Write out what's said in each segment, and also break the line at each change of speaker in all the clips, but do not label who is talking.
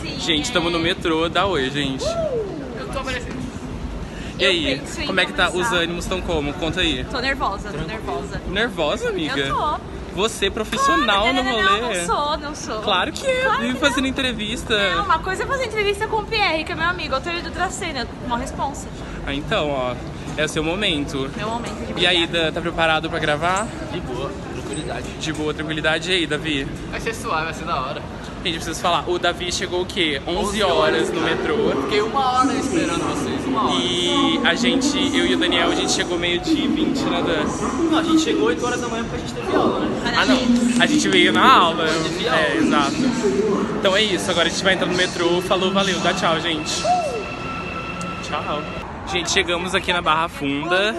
Sim,
Gente, estamos no metrô, dá oi, gente.
Eu tô aparecendo.
E
Eu
aí, como é que tá? Os ânimos estão como? Conta aí.
Tô nervosa, tô nervosa.
Nervosa, amiga?
Eu tô.
Você profissional
Claro,
no
não,
rolê.
Não, não sou, não sou.
Claro que é.
Claro
Vive fazendo entrevista.
Não, uma coisa é fazer entrevista com o Pierre, que é meu amigo, outra é do Dracena, uma responsa.
Ah, então, ó. É o seu momento.
Meu momento de
E aí,
brilhar.
Da- tá preparado pra gravar?
De boa, tranquilidade.
De boa, tranquilidade. E aí, Davi?
Vai ser suave, vai ser da hora.
Gente, preciso falar. O Davi chegou o quê? 11 horas no metrô.
Fiquei uma hora esperando vocês, uma hora.
E a gente, eu e o Daniel, a gente chegou meio de 20, né, Dan?
Não, a gente chegou 8 horas da manhã porque a gente teve aula, né?
Ah, não. A gente veio na aula.
Teve aula.
É, exato. Então é isso. Agora a gente vai entrar no metrô. Falou, valeu. Dá tchau, gente. Tchau. Gente, chegamos aqui na Barra Funda.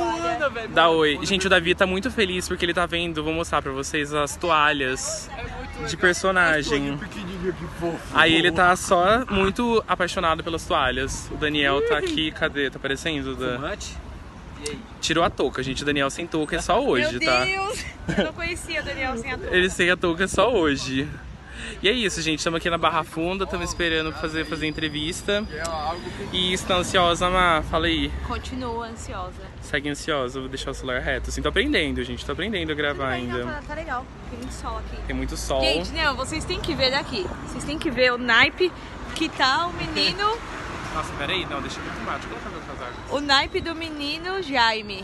Dá oi. Gente, o Davi tá muito feliz porque ele tá vendo, vou mostrar pra vocês as toalhas de personagem. Aí ele tá só muito apaixonado pelas toalhas. O Daniel tá aqui, cadê? Tá aparecendo? Da...
E aí?
Tirou a touca, gente. O Daniel sem touca é só hoje,
Meu
tá?
Deus! Eu não conhecia o Daniel sem a touca.
Ele sem a touca é só hoje. E é isso, gente. Estamos aqui na Barra Funda, estamos esperando fazer, fazer entrevista. E está ansiosa, Má? Fala aí.
Continua ansiosa.
Segue ansiosa, vou deixar o celular reto. Assim, tô aprendendo, gente. Tô aprendendo a gravar ainda.
Tá, tá legal, tem muito sol aqui.
Tem muito sol.
Gente, não, vocês têm que ver daqui. Vocês têm que ver o naipe que tá o menino,
Nossa, peraí. Não, deixa eu filmar. Deixa eu colocar meu casaco.
o naipe do menino Jaime.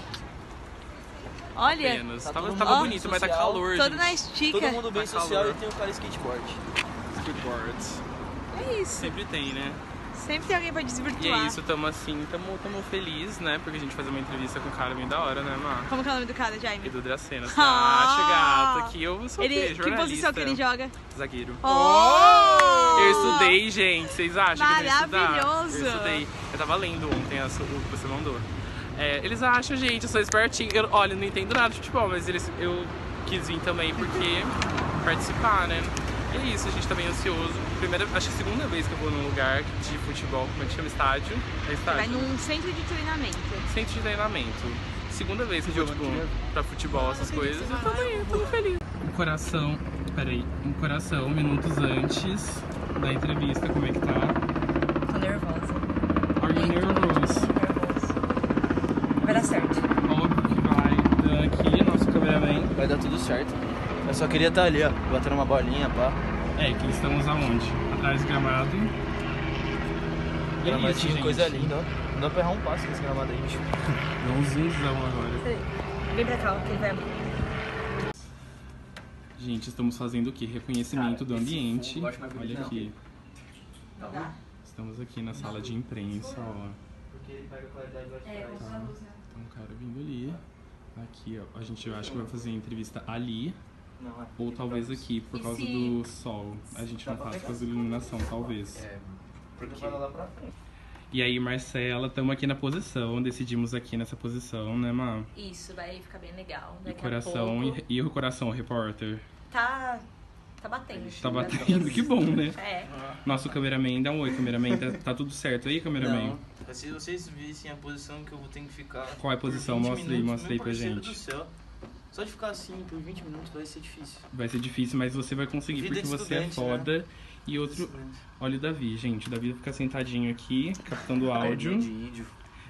Olha,
Menos.
Tá
Tava, tava bonito, mas tá
social.
calor,
todo
gente.
na estica.
Todo mundo bem
Tá
social
calor.
e tem um cara skateboard.
Skateboards.
É isso.
Sempre tem, né?
Sempre tem alguém pra
E
desvirtuar.
é isso, tamo assim, tamo, tamo feliz, né? Porque a gente faz uma entrevista com um cara bem da hora, né, Má?
Como que é o nome do cara, Jaime?
Edu Dracena.
Ah!
gato? Aqui eu sou o
Ele,
quê?
que
Jornalista.
posição que ele joga?
Zagueiro.
Oh!
Eu estudei, gente. Vocês acham que eu estudar?
Maravilhoso.
Eu estudei. Eu tava lendo ontem a su- o que você mandou. É, eles acham, gente, eu sou espertinho. Eu, olha, eu não entendo nada de futebol, mas eles, eu quis vir também porque participar, né? E é isso, a gente tá bem ansioso. Primeira, acho que segunda vez que eu vou num lugar de futebol, como é que chama? Estádio? É estádio.
Vai num centro de treinamento.
Centro de treinamento. Segunda vez que eu vou, tipo, pra futebol, essas coisas. Eu também, tô feliz. Um coração, peraí, um coração minutos antes da entrevista, como é que tá?
Tô nervosa.
Are you nervous?
Nervosa. Vai dar certo.
Óbvio que vai. Dan aqui, nosso cameraman.
Vai dar tudo certo. Eu só queria estar ali, ó, batendo uma bolinha, pá.
É, que estamos aonde? Atrás do gramado. E é isso,
Gramadinho,
gente.
coisa linda, ó. Não dá pra errar um passo nesse gramado aí, bicho.
Dá um zoomzão agora.
Vem pra cá, que ele vai.
Gente, estamos fazendo o quê? Reconhecimento do
esse
ambiente.
bonito,
Olha
não.
aqui.
Dá.
Estamos aqui na sala de imprensa, ó.
Porque ele pega a qualidade lá de
É, né?
Tem um cara vindo ali. Aqui, ó. A gente acha que vai fazer a entrevista ali.
Não, é.
Ou talvez aqui, por
E
causa
se-
do sol. A gente não faz por causa da iluminação, talvez.
É, porque vai lá pra frente.
E aí, Marcela, estamos aqui na posição. Decidimos aqui nessa posição, né, Má?
Isso, vai ficar bem legal.
E
Daqui a
coração.
pouco.
E, e o coração, repórter?
Tá. Tá batendo.
Tá batendo, que bom, né?
É.
Nosso cameraman, dá um oi, cameraman. Tá, tá tudo certo aí, cameraman?
Não, se vocês vissem a posição que eu vou ter que ficar.
Qual é a posição?
20
Mostra aí, mostra aí pra gente.
Do céu. Só de ficar assim por 20 minutos vai ser difícil.
Vai ser difícil, mas você vai conseguir
Vida
porque você é
estudante,
foda. E outro. Olha o Davi, gente. O Davi fica sentadinho aqui, captando o áudio.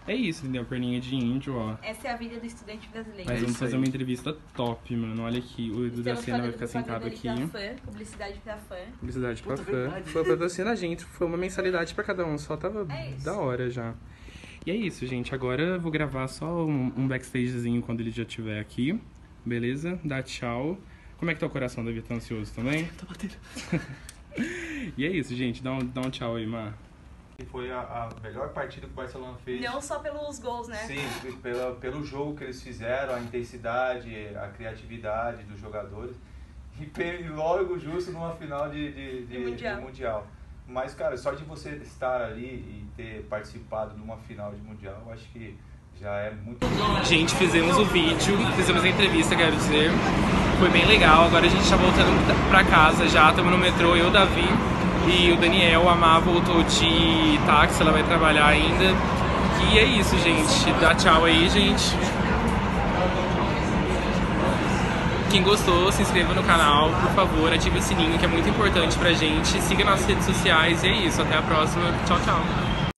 É isso, entendeu? Perninha de índio, ó.
Essa é a vida do estudante brasileiro.
Mas
É
vamos fazer uma entrevista top, mano. Olha aqui, o Edu da Cena vai ficar sentado aqui.
pra fã, publicidade pra fã.
Publicidade pra
Puta,
fã.
verdade.
Foi patrocina a gente, foi uma mensalidade pra cada um, só tava
É
da hora já. E é isso, gente. Agora eu vou gravar só um, um backstagezinho quando ele já estiver aqui. Beleza? Dá tchau. Como é que tá o coração, Davi? Tá ansioso também?
Tá batendo.
E é isso, gente. Dá um, dá um tchau aí, Mar.
Que foi a, a melhor partida que o Barcelona fez.
Não só pelos gols, né?
Sim, pela, pelo jogo que eles fizeram, a intensidade, a criatividade dos jogadores. E logo justo numa final de, de, de-
De mundial.
de mundial. Mas, cara, só de você estar ali e ter participado de uma final de mundial, eu acho que já é muito.
Gente, fizemos o vídeo, fizemos a entrevista, quero dizer. Foi bem legal. Agora a gente tá voltando pra casa já. Estamos no metrô, eu, Davi e o Daniel. A Má voltou de táxi, ela vai trabalhar ainda. E é isso, gente. Dá tchau aí, gente. Quem gostou, se inscreva no canal, por favor, ative o sininho que é muito importante pra gente. Siga nossas redes sociais e é isso. Até a próxima. Tchau, tchau.